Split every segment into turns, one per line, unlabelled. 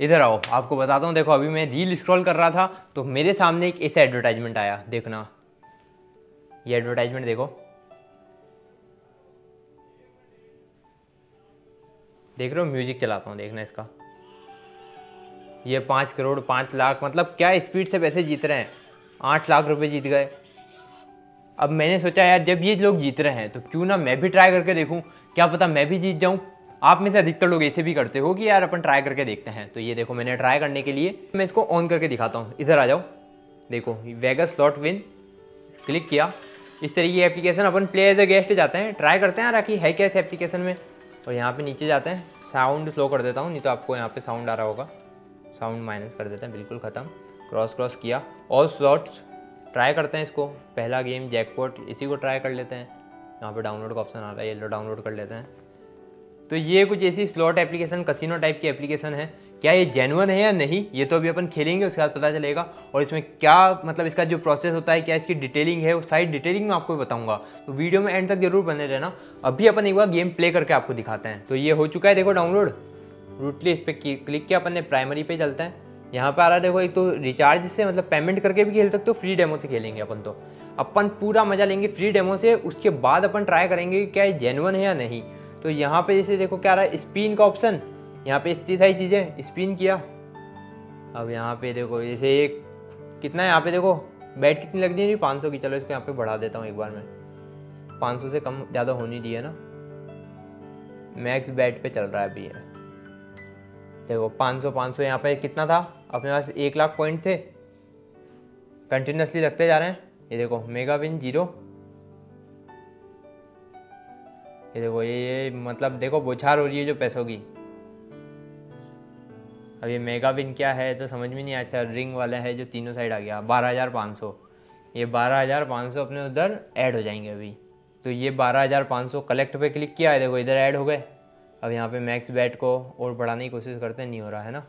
इधर आओ, आपको बताता हूँ, देखो, अभी मैं रील स्क्रॉल कर रहा था तो मेरे सामने एक ऐसा एडवर्टाइजमेंट आया, देखना। ये एडवर्टाइजमेंट देखो। देख रहे हो म्यूज़िक चलाता हूँ, देखना इसका। ये पाँच करोड़, पाँच लाख मतलब क्या स्पीड से पैसे जीत रहे हैं? आठ लाख रुपए जीत गए। अब मैंने सोचा, यार, जब ये लोग जीत रहे हैं तो क्यों ना मैं भी ट्राई करके देखूँ, क्या पता मैं भी जीत जाऊँ? आप में से अधिकतर लोग ऐसे भी करते हो कि यार अपन ट्राई करके देखते हैं। तो ये देखो, मैंने ट्राई करने के लिए, मैं इसको ऑन करके दिखाता हूँ। इधर आ जाओ। देखो वेगस स्लॉट विन क्लिक किया। इस तरीके की एप्लीकेशन अपन प्ले एज ए गेस्ट जाते हैं ट्राई करते हैं राखी है क्या इस एप्लीकेशन में? और यहाँ पे नीचे जाते हैं। साउंड स्लो कर देता हूँ, नहीं तो आपको यहाँ पे साउंड आ रहा होगा। साउंड माइनस कर देते हैं, बिल्कुल ख़त्म। क्रॉस क्रॉस किया। और स्लॉट्स ट्राई करते हैं इसको। पहला गेम जैकपॉट इसी को ट्राई कर लेते हैं। यहाँ पे डाउनलोड का ऑप्शन आ रहा है ये लो डाउनलोड कर लेते हैं। तो ये कुछ ऐसी स्लॉट एप्लीकेशन कसिनो टाइप की एप्लीकेशन है। क्या ये जेनुअन है या नहीं? ये तो अभी अपन खेलेंगे, उसके बाद पता चलेगा। और इसमें क्या मतलब इसका जो प्रोसेस होता है, क्या इसकी डिटेलिंग है वो सारी डिटेलिंग मैं आपको बताऊँगा। तो वीडियो में एंड तक ज़रूर बने रहना। अभी अपन एक बार गेम प्ले करके आपको दिखाते हैं। तो ये हो चुका है, देखो डाउनलोड रूटली इस पर क्लिक किया अपन ने प्राइमरी पे चलते हैं। यहाँ पे आ रहा है, देखो, एक तो रिचार्ज से मतलब पेमेंट करके भी खेल सकते हो फ्री डेमो से खेलेंगे अपन तो। अपन पूरा मज़ा लेंगे फ्री डेमो से, उसके बाद अपन ट्राई करेंगे क्या ये जेनुअन है या नहीं। तो यहाँ पे जैसे देखो क्या रहा है स्पिन का ऑप्शन यहाँ पे इतनी सारी चीज़ें स्पिन किया। अब यहाँ पे देखो, जैसे एक, कितना है यहाँ पे देखो, बैट कितनी लग रही है? पाँच सौ की। चलो इसको यहाँ पे बढ़ा देता हूँ एक बार में। पाँच सौ से कम ज़्यादा होनी दी है ना। मैक्स बैट पे चल रहा है अभी है देखो, पाँच सौ पाँच सौ यहाँ पे कितना था? अपने पास एक लाख पॉइंट थे। कंटिन्यूसली रखते जा रहे हैं। ये देखो मेगा विन ज़ीरो ये देखो, ये ये मतलब देखो, बोछार हो रही है जो पैसों की। अब ये मेगा विन क्या है तो समझ में नहीं अच्छा रिंग वाला है जो तीनों साइड आ गया, बारह हज़ार पाँच सौ। ये बारह हज़ार पाँच सौ अपने उधर ऐड हो जाएँगे अभी। तो ये बारह हज़ार पाँच सौ कलेक्ट पे क्लिक किया है, देखो, इधर ऐड हो गए। अब यहाँ पे मैक्स बैट को और बढ़ाने की कोशिश करते नहीं हो रहा, है ना?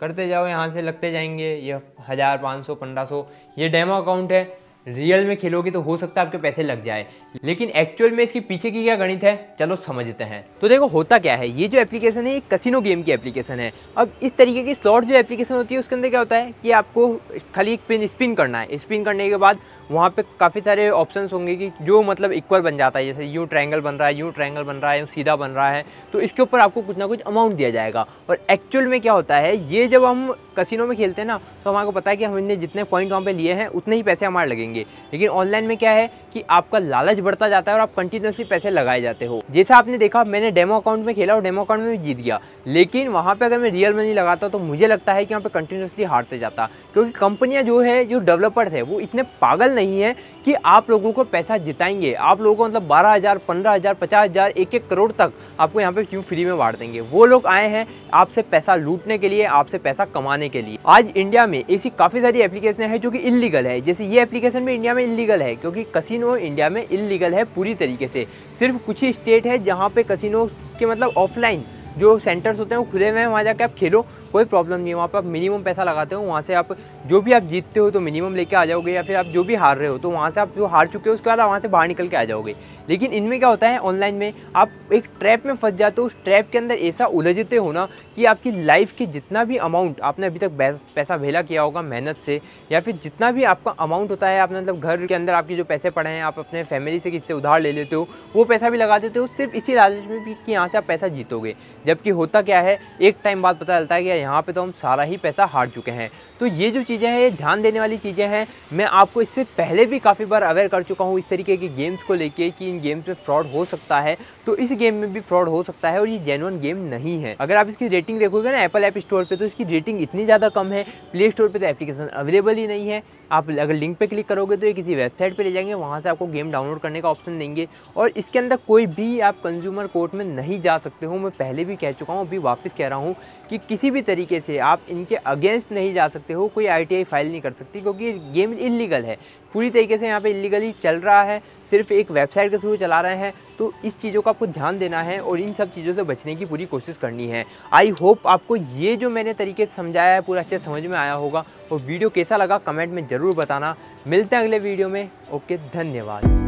करते जाओ, यहाँ से लगते जाएँगे ये हज़ार, पाँच सौ, पंद्रह सौ, ये डेमो अकाउंट है। रियल में खेलोगे तो हो सकता है आपके पैसे लग जाए। लेकिन एक्चुअल में इसके पीछे की क्या गणित है? चलो समझते हैं। तो देखो, होता क्या है? ये जो एप्लीकेशन है, ये कसिनो गेम की एप्लीकेशन है। अब इस तरीके की स्लॉट जो एप्लीकेशन होती है, उसके अंदर क्या होता है कि आपको खाली एक पिन स्पिन करना है। स्पिन करने के बाद वहाँ पे काफ़ी सारे ऑप्शन होंगे कि जो मतलब इक्वल बन जाता है। जैसे यू ट्रायंगल बन रहा है यू ट्रायंगल बन रहा है यूँ सीधा बन रहा है। तो इसके ऊपर आपको कुछ ना कुछ अमाउंट दिया जाएगा। और एक्चुअल में क्या होता है, ये जब हम कसिनो में खेलते हैं ना तो हमारे को पता है कि हमने जितने पॉइंट वहाँ पे लिए हैं, उतने ही पैसे हमारे लगेंगे। लेकिन ऑनलाइन में क्या है कि आपका लालच बढ़ता जाता है और आप कंटिन्यूसली पैसे लगाए जाते हो। जैसा आपने देखा, मैंने डेमो अकाउंट में खेला और डेमो अकाउंट में भी जीत गया। लेकिन वहाँ पर अगर मैं रियल मनी लगाता तो मुझे लगता है कि वहाँ पर कंटिन्यूसली हारते जाता। क्योंकि कंपनियाँ जो है, जो डेवलपर थे वो इतने पागल नहीं है कि आप लोगों को पैसा जिताएँगे। आप लोगों को मतलब बारह हज़ार, पंद्रह हज़ार, पचास हज़ार एक एक करोड़ तक आपको यहाँ पे क्यों फ्री में बांट देंगे? वो लोग आए हैं आपसे पैसा लूटने के लिए, आपसे पैसा कमाने के लिए। आज इंडिया में ऐसी काफ़ी सारी एप्लीकेशन है जो कि इलीगल है। जैसे ये एप्लीकेशन भी इंडिया में इलीगल है, क्योंकि कसिनो इंडिया में इलीगल है पूरी तरीके से। सिर्फ़ कुछ ही स्टेट है जहाँ पे कसिनो के मतलब ऑफलाइन जो सेंटर्स होते हैं, वो खुले हुए हैं, वहाँ जाके आप खेलो। कोई प्रॉब्लम नहीं है। वहाँ पर आप मिनिमम पैसा लगाते हो, वहाँ से आप जो भी आप जीतते हो तो मिनिमम लेके आ जाओगे, या फिर आप जो भी हार रहे हो तो वहाँ से आप जो हार चुके हो, उसके बाद आप वहाँ से बाहर निकल के आ जाओगे। लेकिन इनमें क्या होता है ऑनलाइन में आप एक ट्रैप में फंस जाते हो, उस ट्रैप के अंदर ऐसा उलझते हो ना कि आपकी लाइफ की जितना भी अमाउंट आपने अभी तक पैसा भेला किया होगा मेहनत से, या फिर जितना भी आपका अमाउंट होता है, आपने मतलब घर के अंदर आपके जो पैसे पड़े हैं, आप अपने फैमिली से किससे उधार ले लेते हो, वो पैसा भी लगा देते हो, सिर्फ़ इसी लालच में भी कि यहाँ से आप पैसा जीतोगे। जबकि होता क्या है, एक टाइम बाद पता चलता है कि यहाँ पे तो हम सारा ही पैसा हार चुके हैं। तो ये जो चीज़ें हैं, ये ध्यान देने वाली चीज़ें हैं। मैं आपको इससे पहले भी काफ़ी बार अवेयर कर चुका हूँ इस तरीके के गेम्स को लेके कि इन गेम्स में फ्रॉड हो सकता है। तो इस गेम में भी फ्रॉड हो सकता है और ये जेनुअन गेम नहीं है। अगर आप इसकी रेटिंग देखोगे ना एप्पल ऐप स्टोर पर तो इसकी रेटिंग इतनी ज़्यादा कम है। प्ले स्टोर पर तो एप्लीकेशन अवेलेबल ही नहीं है। आप अगर लिंक पे क्लिक करोगे तो ये किसी वेबसाइट पे ले जाएँगे, वहाँ से आपको गेम डाउनलोड करने का ऑप्शन देंगे। और इसके अंदर कोई भी आप कंज्यूमर कोर्ट में नहीं जा सकते हो, मैं पहले भी कह चुका हूँ, अभी वापस कह रहा हूँ कि किसी भी तरीके से आप इनके अगेंस्ट नहीं जा सकते हो, कोई आईटीआई फ़ाइल नहीं कर सकती क्योंकि गेम इलीगल है। पूरी तरीके से यहाँ पर इलीगली चल रहा है। सिर्फ़ एक वेबसाइट के थ्रू चला रहे हैं तो इस चीज़ों का आपको ध्यान देना है और इन सब चीज़ों से बचने की पूरी कोशिश करनी है। आई होप आपको ये जो मैंने तरीके से समझाया है, पूरा अच्छे समझ में आया होगा। और वीडियो कैसा लगा कमेंट में ज़रूर बताना। मिलते हैं अगले वीडियो में। ओके, धन्यवाद।